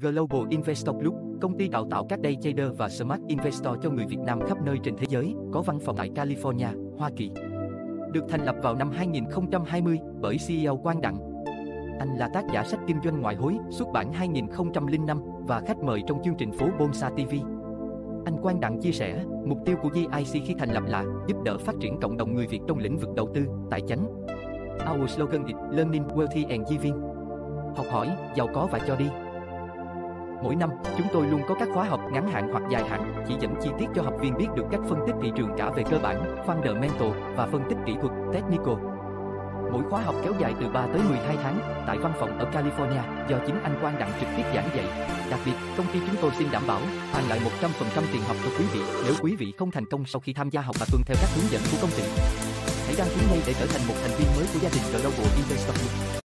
Global Investor Club, công ty đào tạo các day trader và smart investor cho người Việt Nam khắp nơi trên thế giới, có văn phòng tại California, Hoa Kỳ. Được thành lập vào năm 2020 bởi CEO Quang Đặng. Anh là tác giả sách kinh doanh ngoại hối, xuất bản 2005 và khách mời trong chương trình phố Bonsa TV. Anh Quang Đặng chia sẻ, mục tiêu của GIC khi thành lập là giúp đỡ phát triển cộng đồng người Việt trong lĩnh vực đầu tư, tài chính. Our slogan is Learning, Wealthy and Giving. Học hỏi, giàu có và cho đi. Mỗi năm, chúng tôi luôn có các khóa học ngắn hạn hoặc dài hạn, chỉ dẫn chi tiết cho học viên biết được cách phân tích thị trường cả về cơ bản, fundamental và phân tích kỹ thuật, technical. Mỗi khóa học kéo dài từ 3 tới 12 tháng tại văn phòng ở California do chính anh Quang Đặng trực tiếp giảng dạy. Đặc biệt, công ty chúng tôi xin đảm bảo hoàn lại 100% tiền học cho quý vị nếu quý vị không thành công sau khi tham gia học và tuân theo các hướng dẫn của công ty. Hãy đăng ký ngay để trở thành một thành viên mới của gia đình Global Investor Group.